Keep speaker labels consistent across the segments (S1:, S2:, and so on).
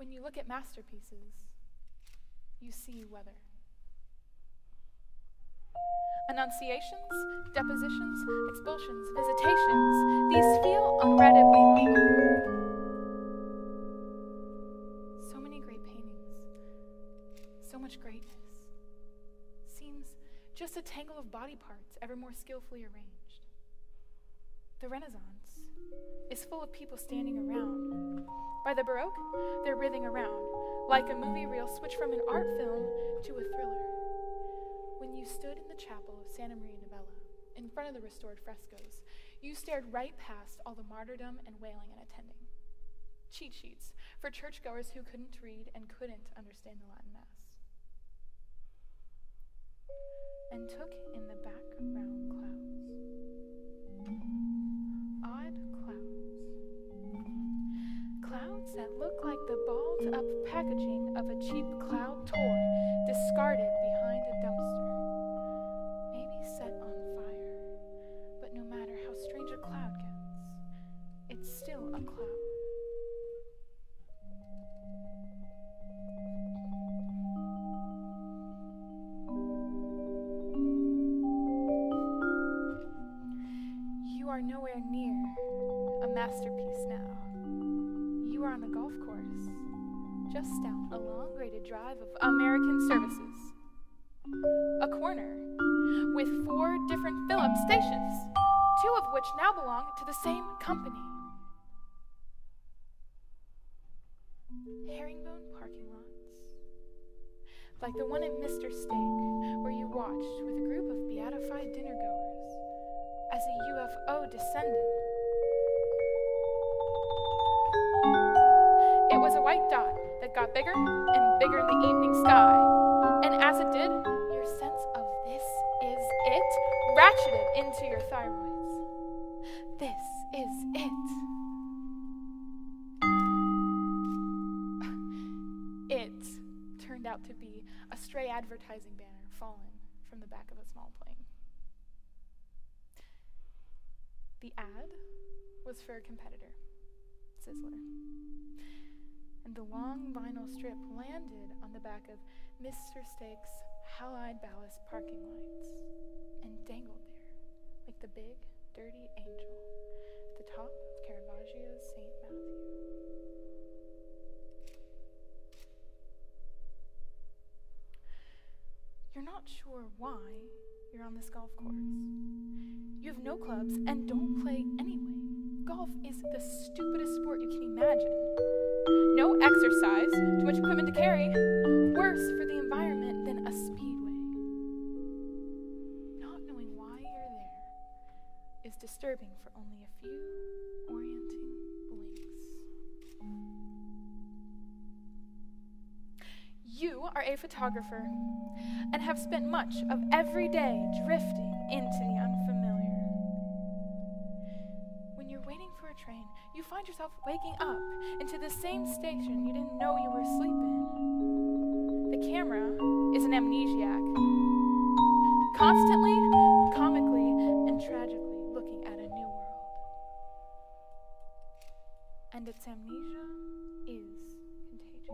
S1: When you look at masterpieces, you see weather. Annunciations, depositions, expulsions, visitations, these feel unreadably legal. So many great paintings, so much greatness, seems just a tangle of body parts ever more skillfully arranged. The Renaissance is full of people standing around. By the Baroque, they're writhing around, like a movie reel switched from an art film to a thriller. When you stood in the chapel of Santa Maria Novella, in front of the restored frescoes, you stared right past all the martyrdom and wailing and attending. Cheat sheets for churchgoers who couldn't read and couldn't understand the Latin Mass. And took in the background clouds. That look like the balled up packaging of a cheap cloud toy discarded behind a dumpster. Maybe set on fire, but no matter how strange a cloud gets, it's still a cloud. You are nowhere near a masterpiece now. You are on a golf course, just down a long graded drive of American services. A corner with four different Phillips stations, two of which now belong to the same company. Herringbone parking lots, like the one at Mr. Steak, where you watched with a group of beatified dinner goers as a UFO descended. White dot that got bigger and bigger in the evening sky. And as it did, your sense of this is it ratcheted into your thyroids. This is it. It turned out to be a stray advertising banner fallen from the back of a small plane. The ad was for a competitor, Sizzler. And the long vinyl strip landed on the back of Mr. Steak's halide ballast parking lights and dangled there like the big, dirty angel at the top of Caravaggio's St. Matthew. You're not sure why you're on this golf course. You have no clubs and don't play anyway. Golf is the stupidest sport you can imagine. No exercise, too much equipment to carry, worse for the environment than a speedway. Not knowing why you're there is disturbing for only a few orienting blinks. You are a photographer and have spent much of every day drifting into the find yourself waking up into the same station you didn't know you were asleep in. The camera is an amnesiac, constantly, comically, and tragically looking at a new world. And its amnesia is contagious.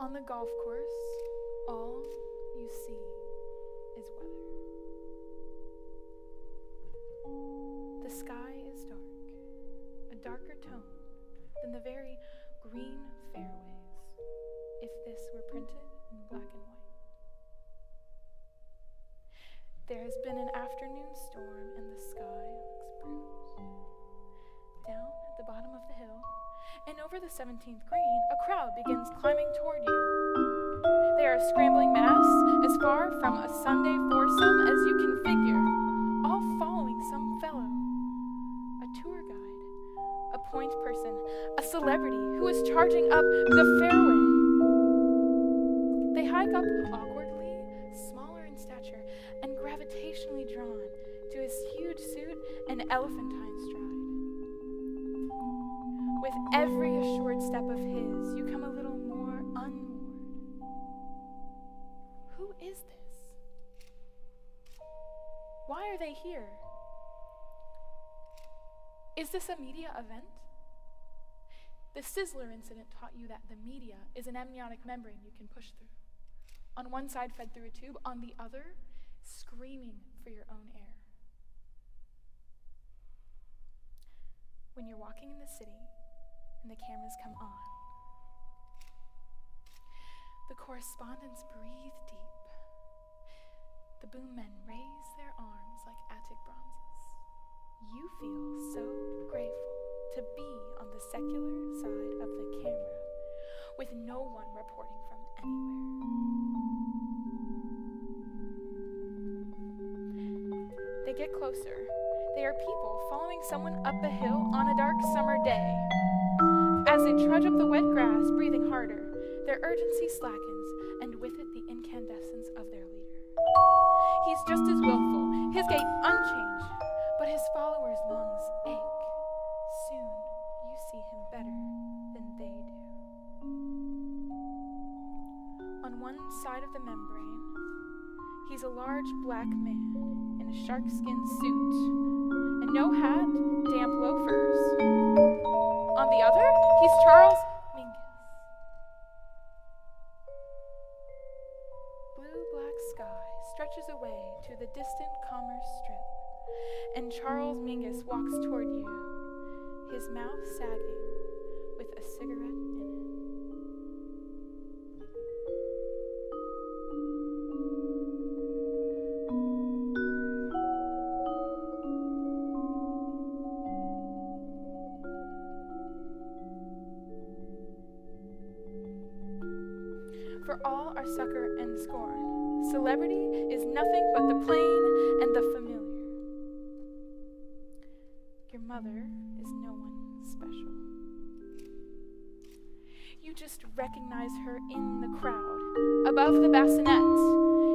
S1: On the golf course, all you see sky is dark, a darker tone than the very green fairways, if this were printed in black and white. There has been an afternoon storm and the sky looks bruised. Down at the bottom of the hill, and over the 17th green, a crowd begins climbing toward you. They are a scrambling mass as far from a Sunday foursome as you can figure, all following some fellow, tour guide, a point person, a celebrity who is charging up the fairway. They hike up awkwardly, smaller in stature, and gravitationally drawn to his huge suit and elephantine stride. With every assured step of his, you come a little more unmoored. Who is this? Why are they here? Is this a media event? The Sizzler incident taught you that the media is an amniotic membrane you can push through. On one side, fed through a tube, on the other, screaming for your own air. When you're walking in the city and the cameras come on, the correspondents breathe deep. The boom men raise their arms like Attic bronzes. You feel so grateful to be on the secular side of the camera with no one reporting from anywhere. They get closer. They are people following someone up a hill on a dark summer day. As they trudge up the wet grass, breathing harder, their urgency slackens, and with it the incandescence of their leader. He's just as willful, his gait unchanged, but his followers' lungs ache. Soon you see him better than they do. On one side of the membrane, he's a large black man in a sharkskin suit and no hat, damp loafers. On the other, he's Charles walks toward you, his mouth sagging with a cigarette in it. For all our succor and scorn, celebrity is nothing but the plain and the familiar. Mother is no one special. You just recognize her in the crowd, above the bassinet,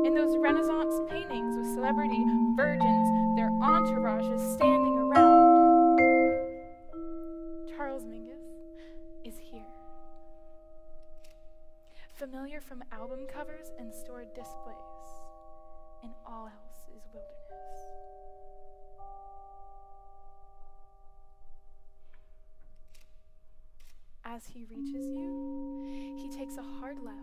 S1: in those Renaissance paintings with celebrity virgins, their entourages standing around. Charles Mingus is here. Familiar from album covers and stored displays, and all else is wilderness. As he reaches you, he takes a hard left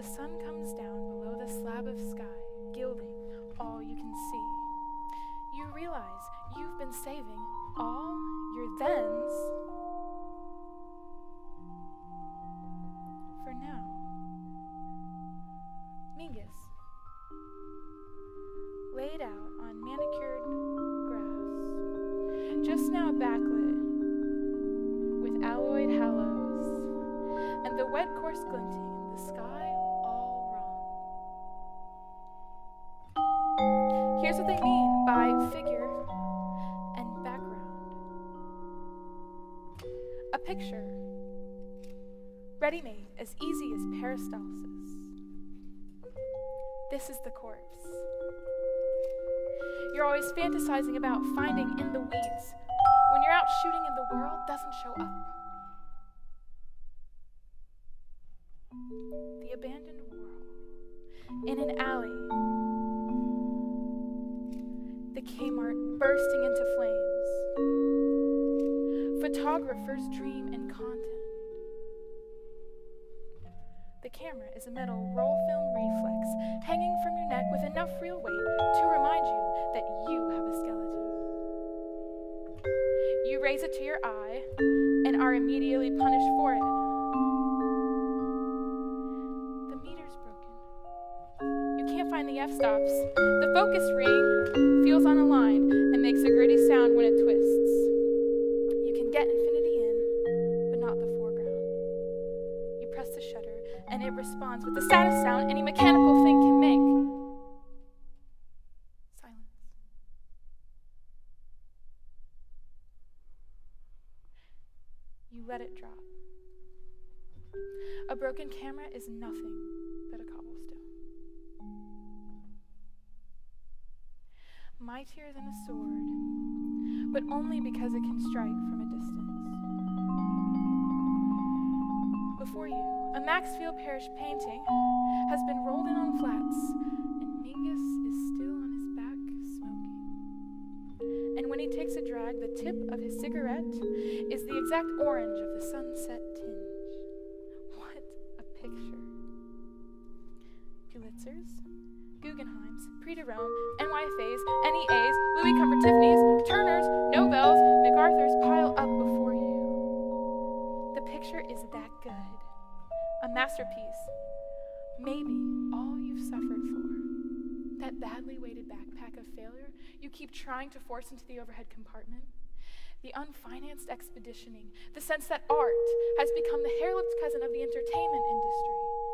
S1: the sun comes down below the slab of sky, gilding all you can see, you realize you've been saving all your thens for now. Mingus, laid out on manicured grass, just now backlit with alloyed hallows, and the wet course glinting, in the sky Here's what they mean by figure and background a picture, ready made as easy as peristalsis. This is the corpse. You're always fantasizing about finding in the weeds when you're out shooting in the world doesn't show up. The abandoned world in an alley. The Kmart bursting into flames. Photographer's dream and content. The camera is a metal roll film reflex hanging from your neck with enough real weight to remind you that you have a skeleton. You raise it to your eye and are immediately punished for it. Find the f stops. The focus ring feels unaligned and makes a gritty sound when it twists. You can get infinity in, but not the foreground. You press the shutter, and it responds with the saddest sound any mechanical thing can make. Silence. You let it drop. A broken camera is nothing Mightier than a sword, but only because it can strike from a distance. Before you, a Maxfield Parrish painting has been rolled in on flats, and Mingus is still on his back smoking. And when he takes a drag, the tip of his cigarette is the exact orange of the sunset tinge. What a picture! Pulitzers, Guggenheims, Prix de Rome, NYFAs, NEAs, Louis Comfort Tiffany's, Turners, Nobels, MacArthur's pile up before you. The picture is that good. A masterpiece. Maybe all you've suffered for. That badly weighted backpack of failure you keep trying to force into the overhead compartment. The unfinanced expeditioning, the sense that art has become the hair lipped cousin of the entertainment industry